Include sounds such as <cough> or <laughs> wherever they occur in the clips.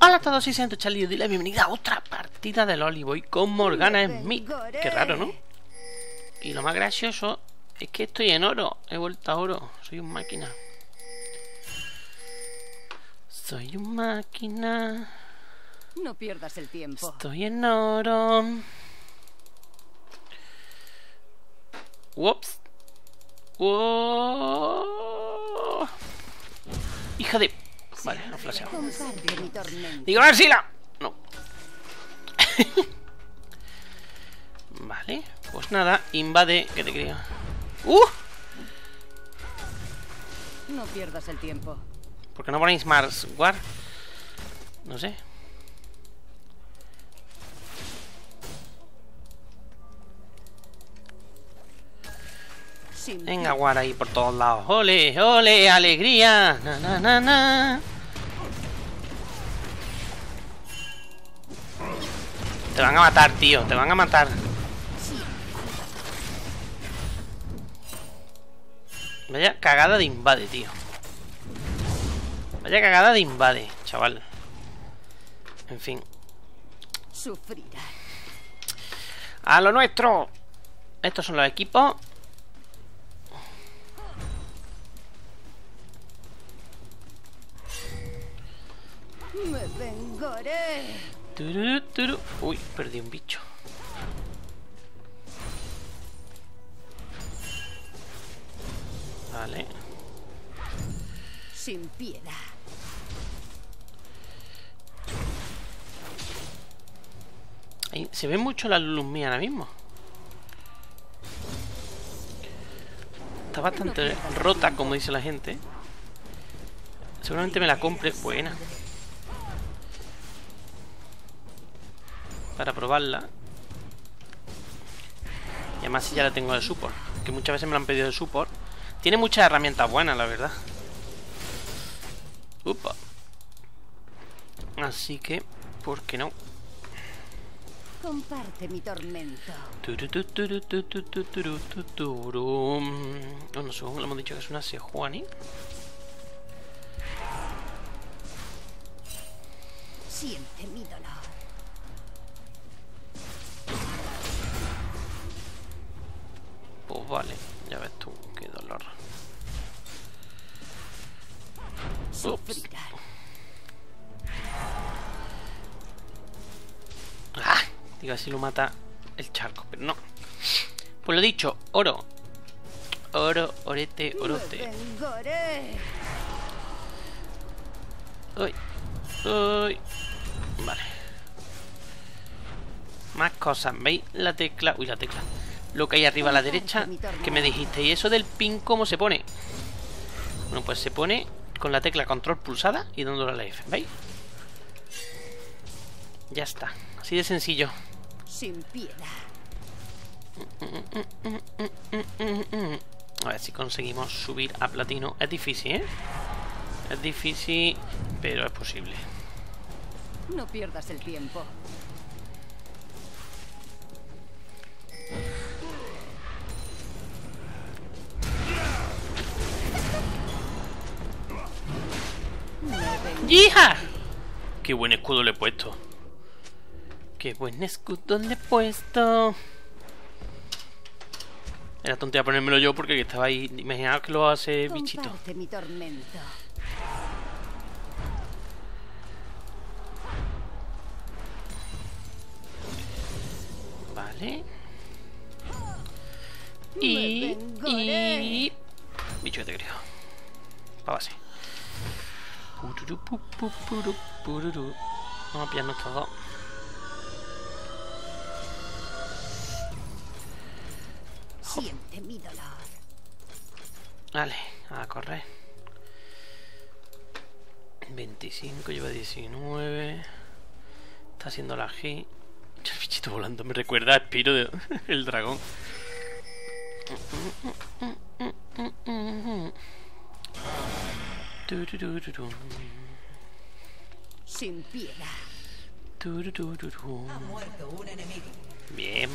Hola a todos y sean Charlie y la bienvenida a otra partida del Olivoy con Morgana Smith. Qué raro, ¿no? Y lo más gracioso es que estoy en oro. He vuelto a oro. Soy un máquina. Soy un máquina. No pierdas el tiempo. Estoy en oro. Ups. Wow. Hija de... Vale, no tormento. Digo, Arsila. No. <laughs> vale, pues nada, invade. ¿Qué te creo? ¡Uh! No pierdas el tiempo. ¿Por qué no ponéis Mars War? No sé. Venga, War ahí por todos lados. ¡Ole, ole, alegría! Na, na, na, na. Te van a matar, tío. Te van a matar. Vaya cagada de invade, tío. Vaya cagada de invade, chaval. En fin. sufrirá. ¡A lo nuestro! Estos son los equipos. Me vengaré. Uy, perdí un bicho. Vale. Sin piedad. Ahí, se ve mucho la luz mía ahora mismo. Está bastante rota, como dice la gente. Seguramente me la compre. Buena. Para probarla. Y además si ya la tengo de support. Que muchas veces me la han pedido de support. Tiene muchas herramientas buenas, la verdad. Upa. Así que, ¿por qué no? Comparte mi tormento. Turututurututututurum. Bueno, según le hemos dicho que es una Sejuani. Siente mi dolor. Así lo mata el charco, pero no. Pues lo dicho, oro. Oro, orete, orote. Uy, uy. Vale. Más cosas. ¿Veis la tecla? Uy, la tecla. Lo que hay arriba a la derecha. Que me dijiste. ¿Y eso del pin cómo se pone? Bueno, pues se pone con la tecla control pulsada y dándole a la F. ¿Veis? Ya está. Así de sencillo. Sin piedad. A ver si conseguimos subir a platino. Es difícil, ¿eh? Es difícil, pero es posible. No pierdas el tiempo. ¡Hija! ¡Qué buen escudo le he puesto! ¡Qué buen escudo le he puesto! Era tontería ponérmelo yo porque estaba ahí. Imaginaos que lo hace bichito. Mi tormento. Vale. Y. Y. Bicho te creo. Pa' base. Vamos a pillarnos estos 25, lleva 19. Está haciendo la G. <laughs> El bichito volando me recuerda a Spiro de <laughs> el dragón. Sin piedad. tururururum. muerto un enemigo. Bien,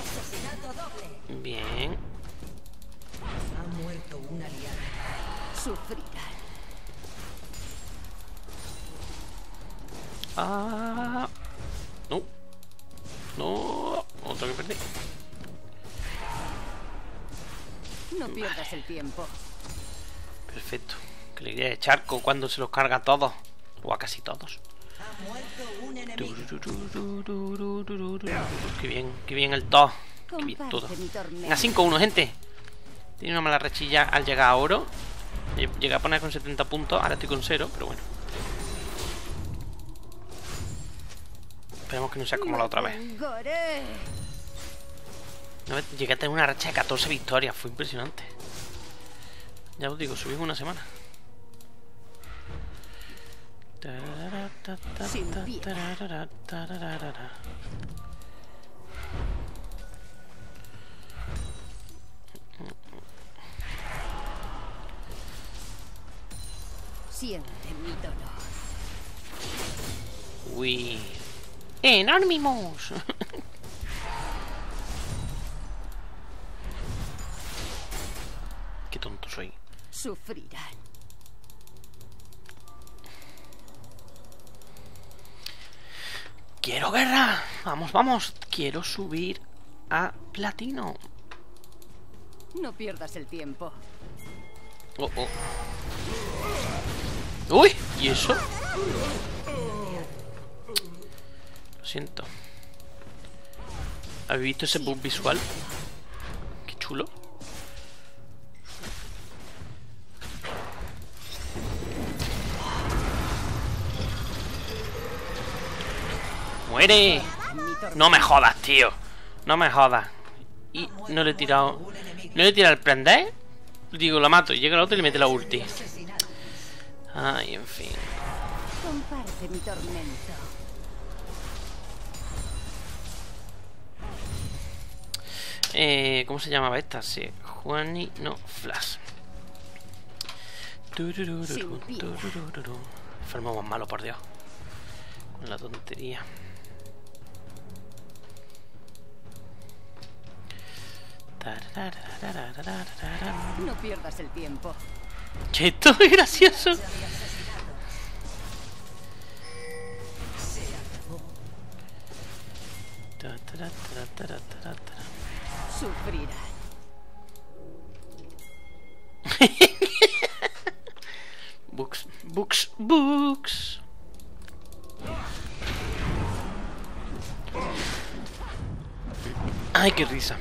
Asesinato doble. bien. Ha muerto un aliado. Sufrirá. Ah. No. No. Otro que perdí. No pierdas el tiempo. Perfecto. Que le de charco cuando se los carga a todos. O a casi todos. Qué bien, qué bien el todo. Qué bien todo. Venga, 5-1, gente. Tiene una mala rechilla al llegar a oro. Lle- Llegué a poner con 70 puntos, ahora estoy con 0, pero bueno. Esperemos que no sea como la otra vez. Llegué a tener una racha de 14 victorias, fue impresionante. Ya os digo, subí en una semana. Siente mi dolor. Uy. ¡Enormimos! Qué tonto soy. Sufrirán. ¡Quiero guerra! Vamos, vamos. Quiero subir a platino. No pierdas el tiempo. Oh, oh. ¡Uy! ¿Y eso? Siento. ¿Habéis visto ese bug visual? Qué chulo. ¡Muere! No me jodas, tío. No me jodas. Y no le he tirado. No le he tirado el prender. Digo, lo mato. Llega el otro y le mete la ulti. Ay, en fin. Comparte mi tormento. Eh, ¿Cómo se llamaba esta? Sí, Juani... No, Flash. Enfermo más malo, por Dios. Con la tontería. No pierdas el tiempo. Che, gracioso. Sufrirán. <laughs> Books, books, books. Ay, qué risa.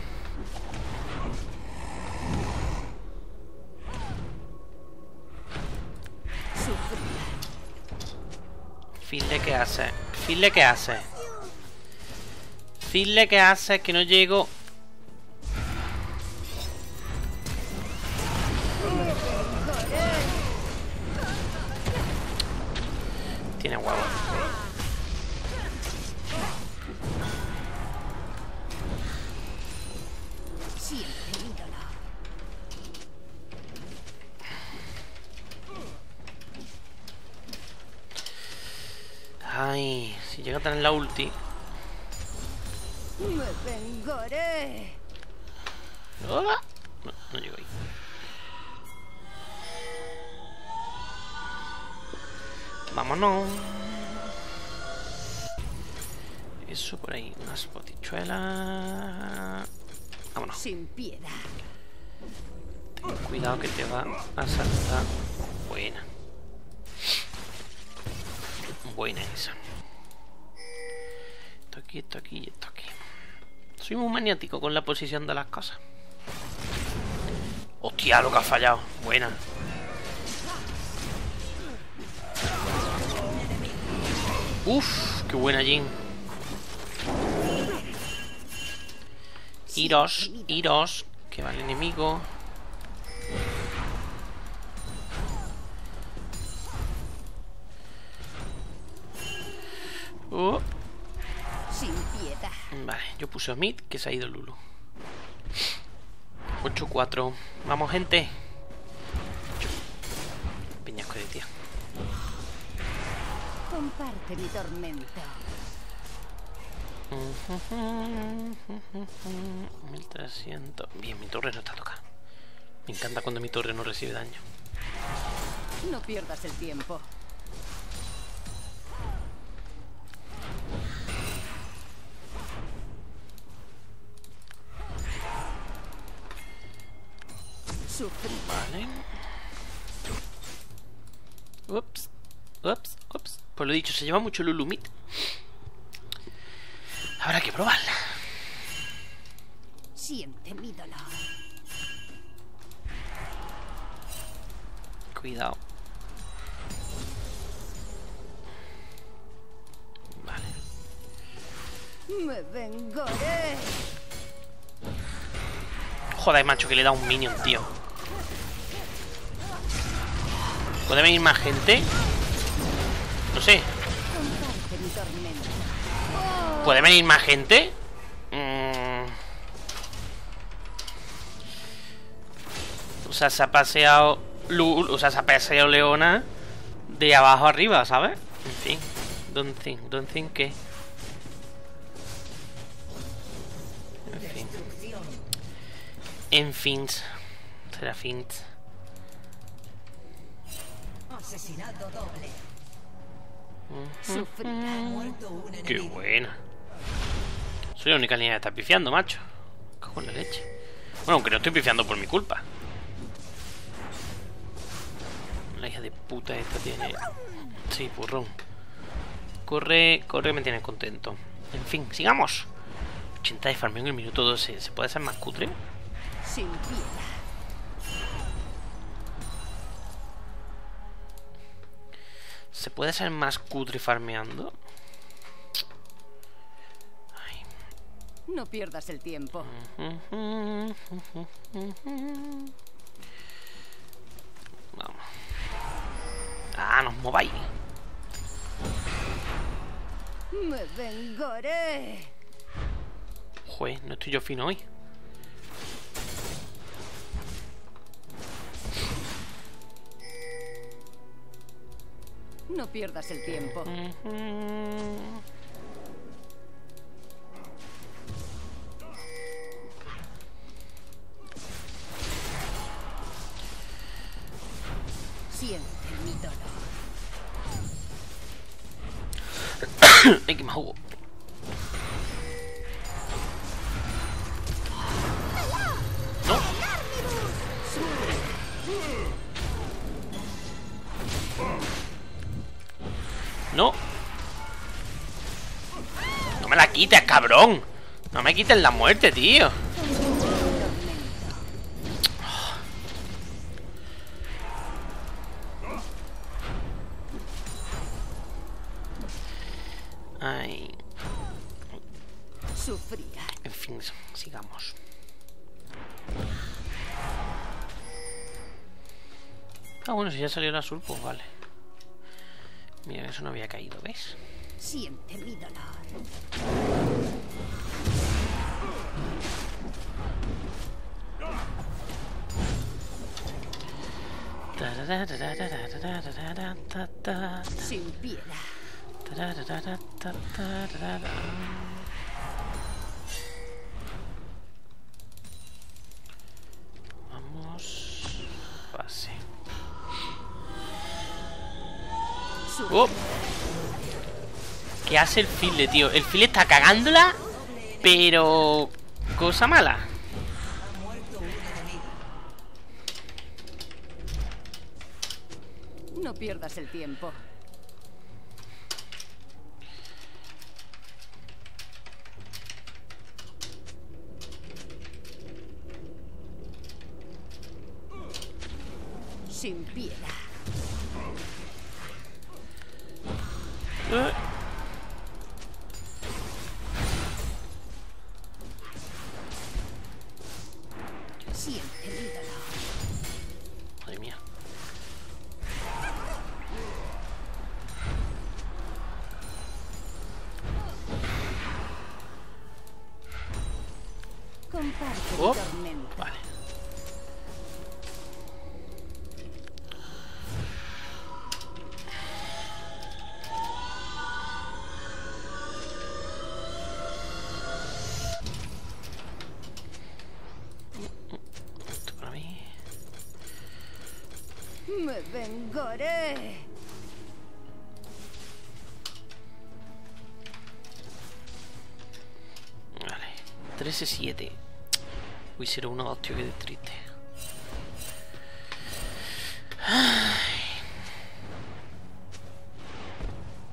Fille, ¿qué hace? Fille, ¿qué hace? Fille, ¿qué hace? Que no llego. Cuidado que te va a saltar. Buena. Buena esa. Esto aquí, esto aquí y esto aquí. Soy muy maniático con la posición de las cosas. Hostia, lo que ha fallado. Buena. Uf, qué buena Jin. Iros, iros, que va el enemigo. Yo puse a Mid, que se ha ido Lulu. 8-4. Vamos, gente. Piñasco de tía. Comparte mi tormento. 1300. Bien, mi torre no está tocada. Me encanta cuando mi torre no recibe daño. No pierdas el tiempo. Vale. Ups. Ups. Ups. Pues lo dicho, se lleva mucho Lulumit. Habrá que probarla. Siente mi dolor. Cuidado. Vale. Me vengaré. Joder, macho, que le da un minion, tío. ¿Puede venir más gente? No sé. ¿Puede venir más gente? Mm. O sea, se ha paseado... O sea, se ha paseado Leona de abajo arriba, ¿sabes? En fin. Don't think, don't think que... En fin. En fin. Será fin. Asesinato doble. Sufrí. Ha muerto un enemigo. Qué buena. Soy la única línea que está pifiando, macho. Cago en la leche. Bueno, aunque no estoy pifiando por mi culpa. La hija de puta esta tiene... Sí, burrón. Corre, corre, me tiene contento. En fin, sigamos. 80 de farmeo en el minuto 12. ¿Se puede hacer más cutre? Sin piedad. ¿Se puede ser más cutre farmeando? Ay. No pierdas el tiempo. Vamos. Ah, nos mováis. Me vengaré. Joder, no estoy yo fino hoy. No pierdas el tiempo. Siente mi dolor. <coughs> Ay, que me jugo. Cabrón. No me quites la muerte, tío. Ay. En fin, sigamos. Ah, bueno, si ya salió el azul, pues vale. Mira, eso no había caído, ¿ves? Siente mi dolor. Sin piedad. Vamos. Sufrirá. Oh. ¿Qué hace el file, tío? El file está cagándola, pero... Cosa mala. Ha muerto un enemigo. No pierdas el tiempo. Sin piedad. Oh. Vale. Esto para mí. Me vengaré. Vale. 13-7 hicieron una hostia que de triste.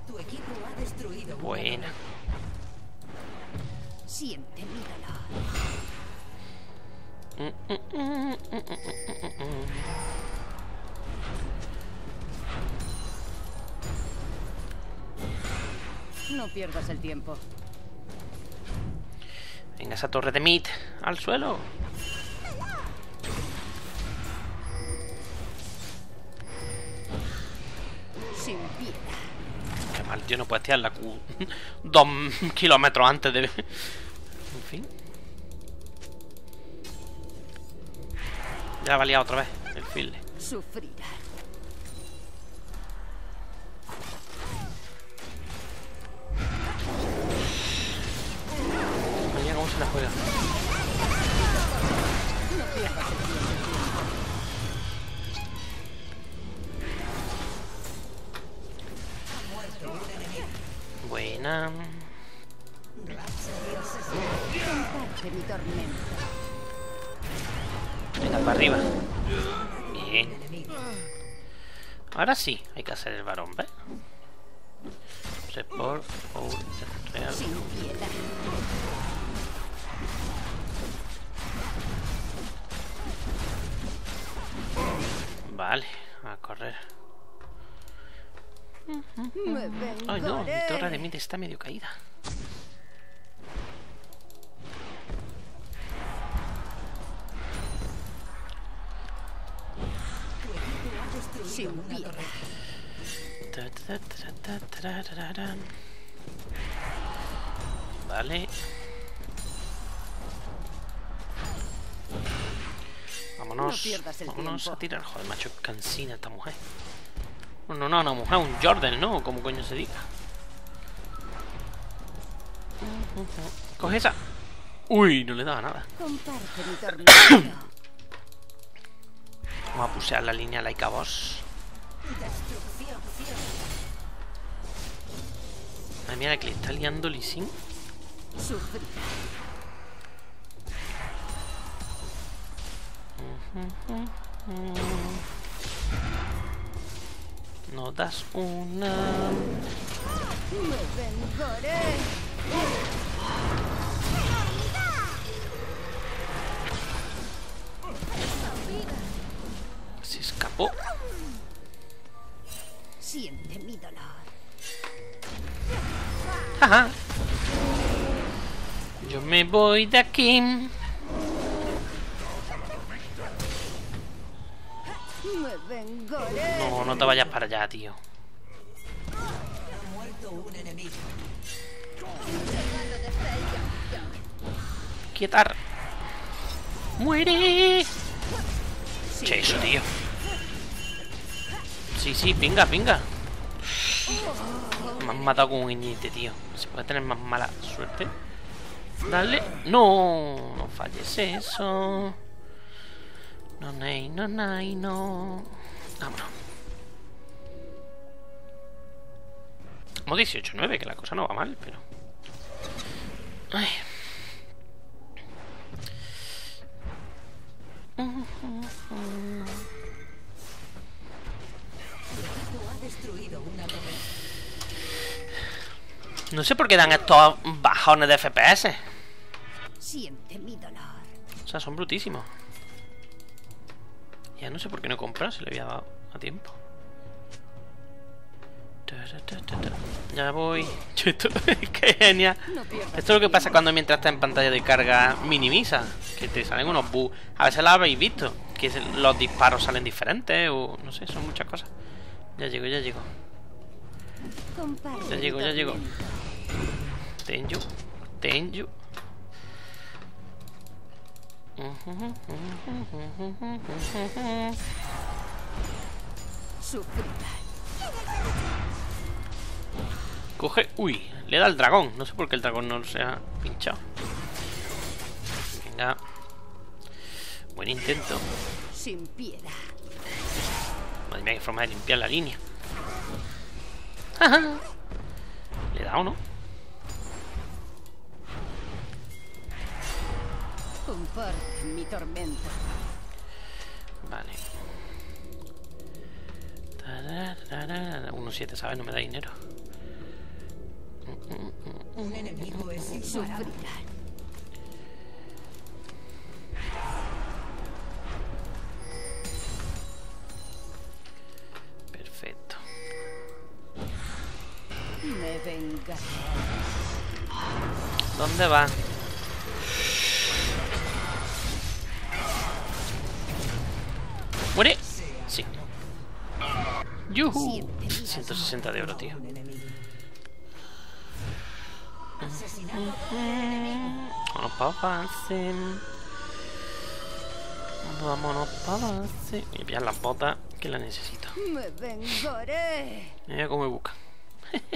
Tu equipo ha destruido. Buena. Siente mi dolor. Mm, mm, mm, no pierdas el tiempo. Venga, esa torre de meat al suelo. Sin. Qué mal, tío, no puedes tirar la Q <laughs> dos kilómetros antes de... En fin. Ya valía otra vez el field. Sufrirá. Tiempo. Buena. Venga, para arriba. Bien. Ahora sí, hay que hacer el varón, ¿ves? Report, real. Vale, a correr. Ay, no, mi torre de mid está medio caída. Sin. Vale. Vámonos. No pierdas el vámonos tiempo. a tirar. Joder, macho, cansina esta mujer. No, no, no, mujer, un Jordan, ¿no? Como coño se diga. Coge esa. Uy, no le daba nada. <coughs> Vamos a pusear la línea Laika Boss. Ay, mira que le está liando Lee No das una. Me vengaré. Se escapó. Siente mi dolor. Ajá. Yo me voy de aquí. No, no te vayas para allá, tío. Quietar. ¡Muere! Che, eso, tío. Sí, sí, pinga, pinga. Me han matado con un guiñite, tío. Se puede tener más mala suerte. Dale. No, no falles eso. No, no, nay, no. Vámonos. Como 18-9, que la cosa no va mal, pero. Ay. No sé por qué dan estos bajones de FPS. Siente mi dolor. O sea, son brutísimos. Ya no sé por qué no comprar, se le había dado a tiempo. Ya voy. <laughs> Qué genial. Esto es lo que pasa cuando mientras está en pantalla de carga minimiza. Que te salen unos bugs. A veces lo habéis visto. Que los disparos salen diferentes o no sé, son muchas cosas. Ya llego, ya llego. Ya llego, ya llego. Tenju. Tenju. Sufrirá. Coge. Uy, le da al dragón. No sé por qué el dragón no se ha pinchado. Venga. Buen intento. Sin piedad. Madre mía, qué forma de limpiar la línea. ¿Le da o no? Comparte mi tormento. Vale. Tararara. 1.7, ¿sabes? No me da dinero. Un enemigo es. Sufrirán. Perfecto. Me vengaré. ¿Dónde va? ¿Muere? Sí. ¡Yuhu! 160 de oro, tío. Para base. Vámonos para base. Voy a pillar las botas que las necesito. Me vengaré. Mira cómo me busca. <laughs>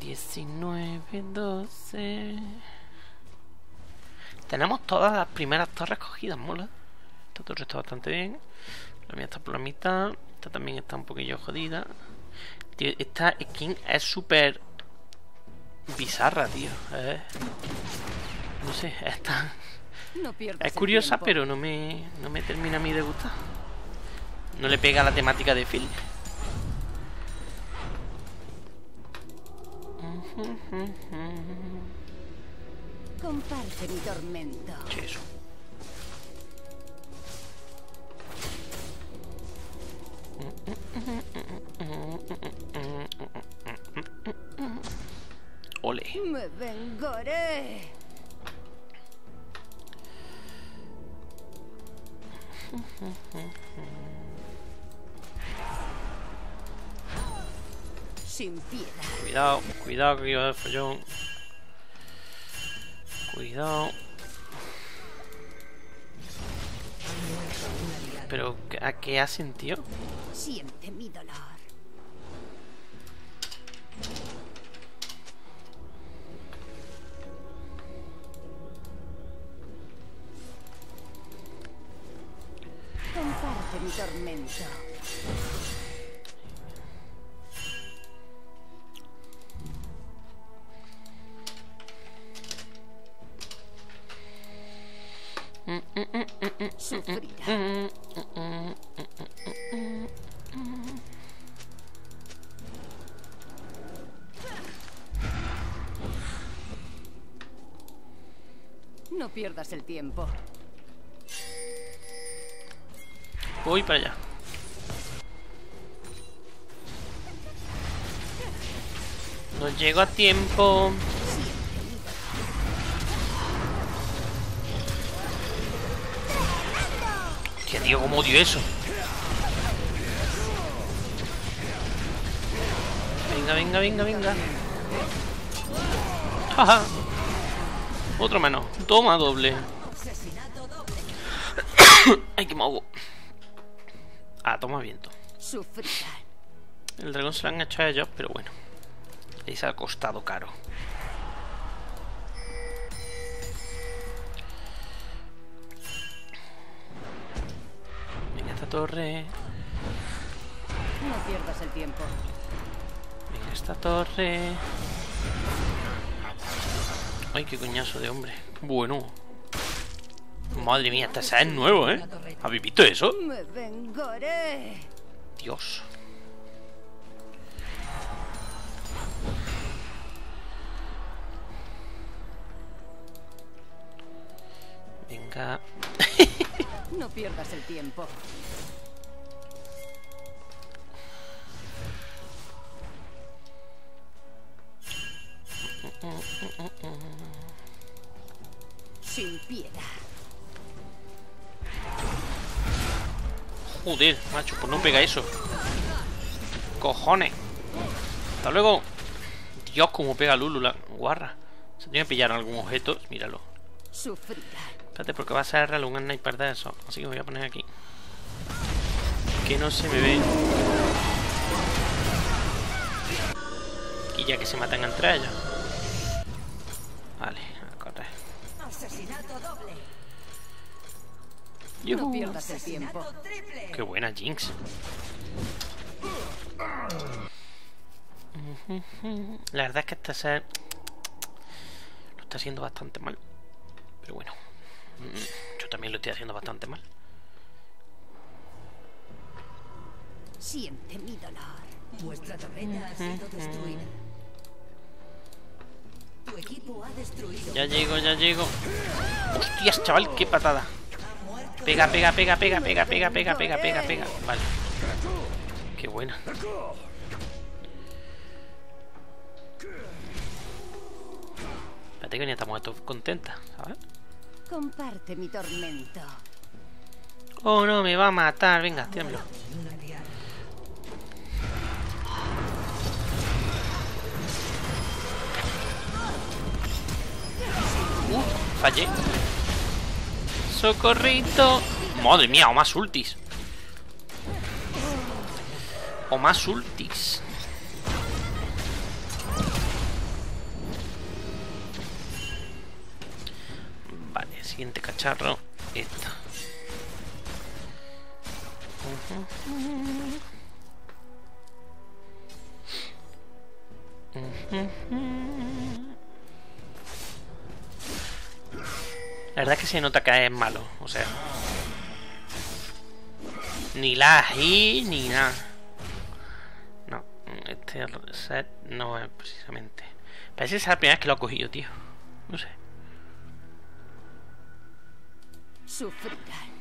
19, 12. Tenemos todas las primeras torres cogidas, mola. Esta torre está bastante bien. La mía está por la mitad. Esta también está un poquillo jodida. Tío, esta skin es súper bizarra, tío. Eh, No sé, <laughs> está. No Es curiosa, pero no me, no me termina a mí de gustar. No le pega a la temática de Phil. Comparte mi tormento. Eso. Ole. Me vengaré. Sin piedad. Cuidado, cuidado que iba follón. Cuidado. Pero, ¿a qué hacen, tío? Siente mi dolor. Tormento. Sufrirá. No pierdas el tiempo. Voy para allá. No llego a tiempo. Hostia, tío, cómo odio eso. Venga, venga, venga, venga. Jaja. Otro menos. Toma doble. <coughs> Ay, que me ahogo. Ah, toma viento. El dragón se lo han hecho a ellos, pero bueno. Les ha costado caro. Venga, esta torre. No pierdas el tiempo. Venga, esta torre. Ay, qué coñazo de hombre. Bueno. Madre mía, este es nuevo, ¿eh? ¿Habéis visto eso? Dios. Venga. <laughs> No pierdas el tiempo. Sin piedad. Joder, macho, pues no pega eso. Cojones. Hasta luego. Dios, cómo pega Lulu la guarra. Se tiene que pillar algún objeto. Míralo. Espérate, porque va a ser un sniper de eso. Así que voy a poner aquí. Que no se me ve. Y ya que se matan entre ellos. Vale, a correr. Asesinato doble. No Yujú. pierdas el tiempo. Qué buena Jinx. La verdad es que este ser lo está haciendo bastante mal. Pero bueno, mm, yo también lo estoy haciendo bastante mal. Siente mi dolor. Vuestra torreta ha sido destruida. Tu equipo ha destruido. Ya llego, ya llego. Hostias, chaval, qué patada. Pega, pega, pega, pega, pega, pega, pega, pega, pega, pega. Vale. Qué buena. Espérate que ni estamos todos contentas, ¿sabes? Comparte mi tormento. Oh, no, me va a matar. Venga, tíramelo. Uh, fallé. Socorrito. Madre mía, o más ultis. O más ultis. Vale, siguiente cacharro. Esta. La verdad es que se nota que es malo, o sea. Ni la ají ni nada. No, este set no es precisamente. Parece que es la primera vez que lo he cogido, tío. No sé. Sufrirán.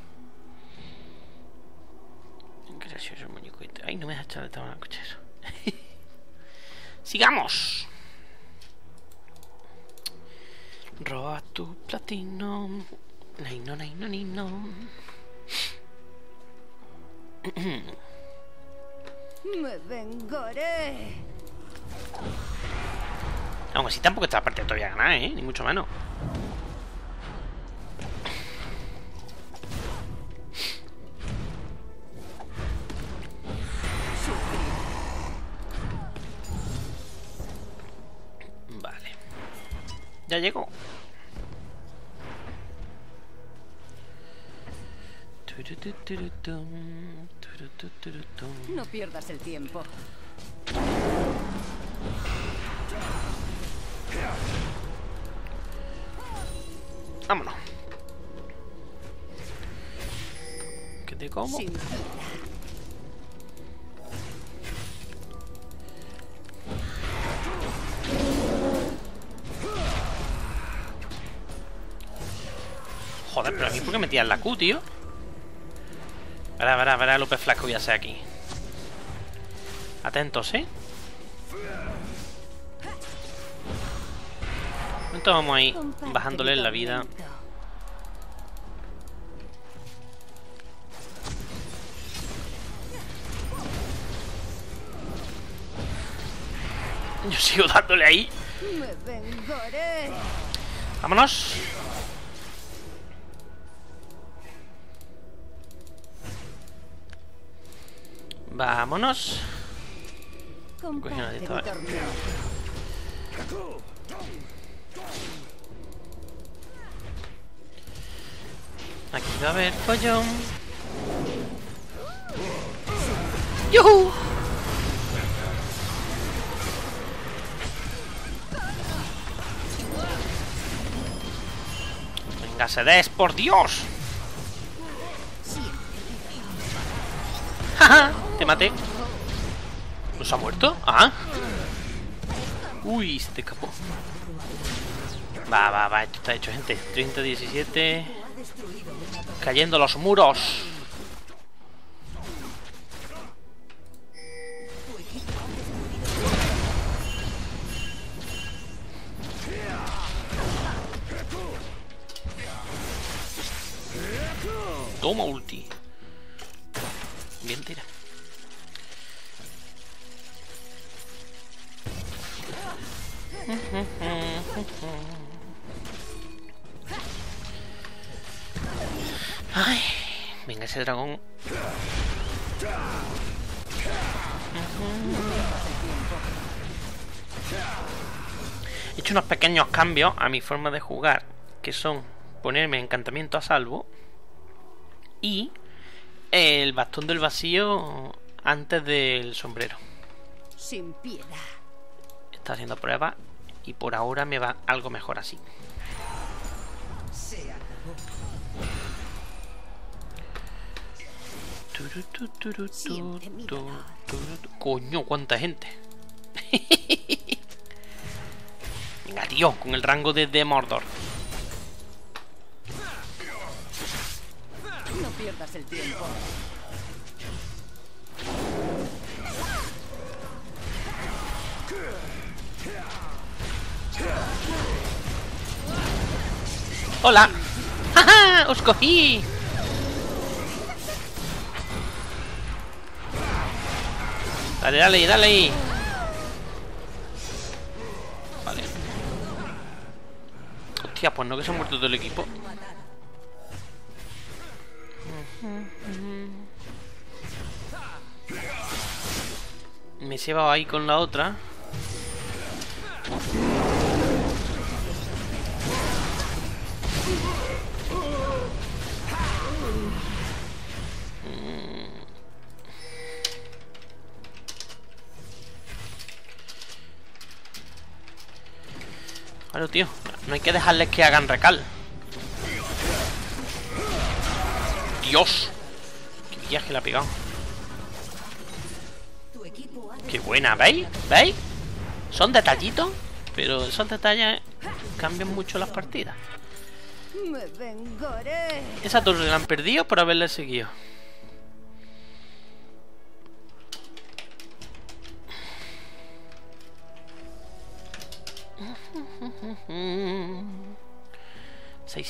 Gracioso muñeco. Ay, no me has echado de al cochero. <laughs> ¡Sigamos! Roba tu platino. Naino, naino, nino. Me vengaré. Aún así tampoco está la parte todavía ganada, ¿eh? Ni mucho menos. Vale. Ya llegó. No pierdas el tiempo. Vámonos. ¿Qué te como? Joder, pero a mí por qué me la Q, tío. Verá, verá, verá López Flasco ya sea aquí. Atentos, ¿eh? Entonces vamos ahí, bajándole la vida. Yo sigo dándole ahí. Vámonos. Vámonos. De. Aquí va a haber pollón. ¡Yuhu! Venga, se des, por Dios. ¡Jaja! Te maté. ¿No se ha muerto? Ah. Uy, se te escapó. Va, va, va, esto está hecho, gente. 30, 17. Cayendo los muros. Toma ulti. Ese dragón. He hecho unos pequeños cambios a mi forma de jugar, que son ponerme encantamiento a salvo y el bastón del vacío antes del sombrero. Sin piedad. Está haciendo pruebas y por ahora me va algo mejor así. Se acabó. Turu, tu, turu, tu, Siente mi tu, dolor. turu, tu. Coño, cuánta gente. Venga, tío, con el rango de, de Mordor. No pierdas el tiempo. ¡Hola! ¡Ja, os cogí! Dale, dale, dale. Vale. Hostia, pues no que se ha muerto todo el equipo. Me he llevado ahí con la otra. Claro, tío. No hay que dejarles que hagan recal. Dios. Qué viaje le ha pegado. Qué buena, ¿veis? ¿Veis? Son detallitos, pero esos detalles cambian mucho las partidas. Esa torre la han perdido por haberle seguido.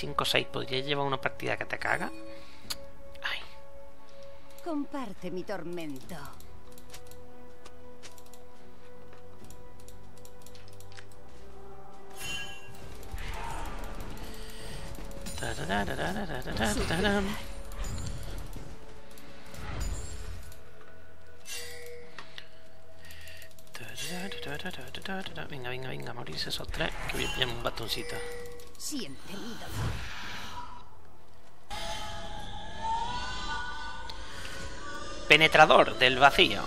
5 o 6 podría pues llevar una partida que te caga. Ay. Comparte mi tormento. Venga, venga, venga, morirse esos tres, que voy a pillarme un bastoncito. Siente mi. Penetrador del vacío.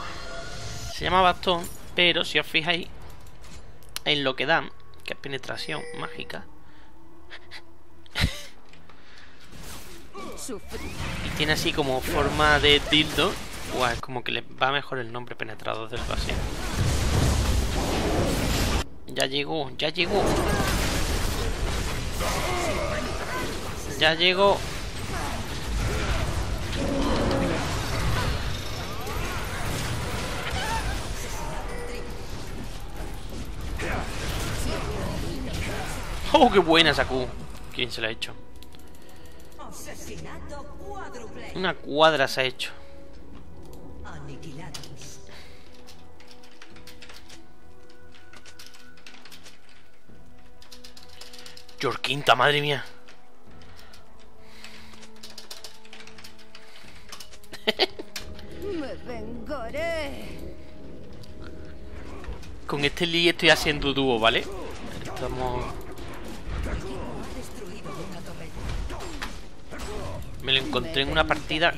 Se llama bastón, pero si os fijáis en lo que dan, que es penetración mágica, y tiene así como forma de dildo, pues es como que le va mejor el nombre penetrador del vacío. Ya llegó, ya llegó. Ya llegó. ¡Oh, qué buena Q! ¿Quién se la ha hecho? Una cuadra se ha hecho. Yorquinta, madre mía. Me vengaré. Con este Lee estoy haciendo dúo, ¿vale? Estamos... Me lo encontré en una partida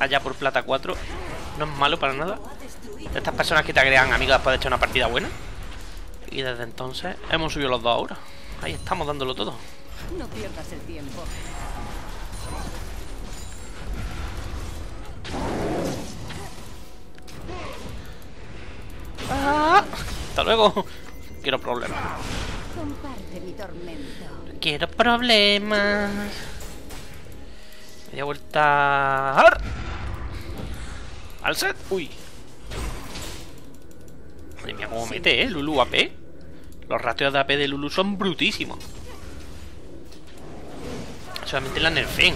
allá por Plata 4. No es malo para nada. De estas personas que te agregan amigos después de echar una partida buena. Y desde entonces hemos subido los dos ahora. Ahí estamos dándolo todo. No pierdas el tiempo. ¡Ah! Hasta luego. Quiero problemas. Comparte mi tormento. Quiero problemas. Media vuelta. ¡Ar! Al set. Uy. Madre mía, cómo mete, eh. Lulu AP. Los ratios de AP de Lulu son brutísimos. Solamente la nerfen.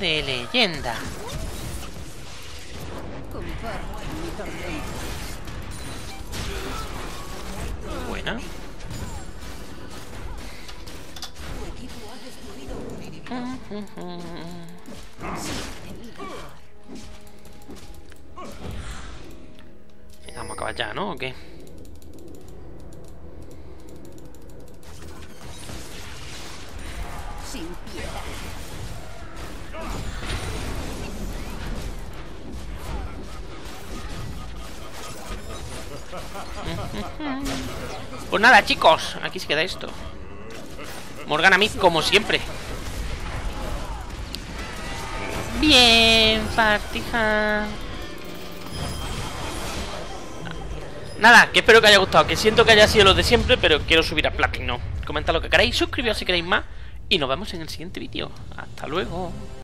De leyenda. Buena. Venga, Vamos a acabar ya, ¿no? ¿O qué? Sin piedad. Pues nada, chicos, aquí se queda esto. Morgana Mid, como siempre. Bien, partija. Nada, que espero que haya gustado. Que siento que haya sido lo de siempre, pero quiero subir a Platino. Comentad lo que queráis, suscribíos si queréis más. Y nos vemos en el siguiente vídeo. Hasta luego.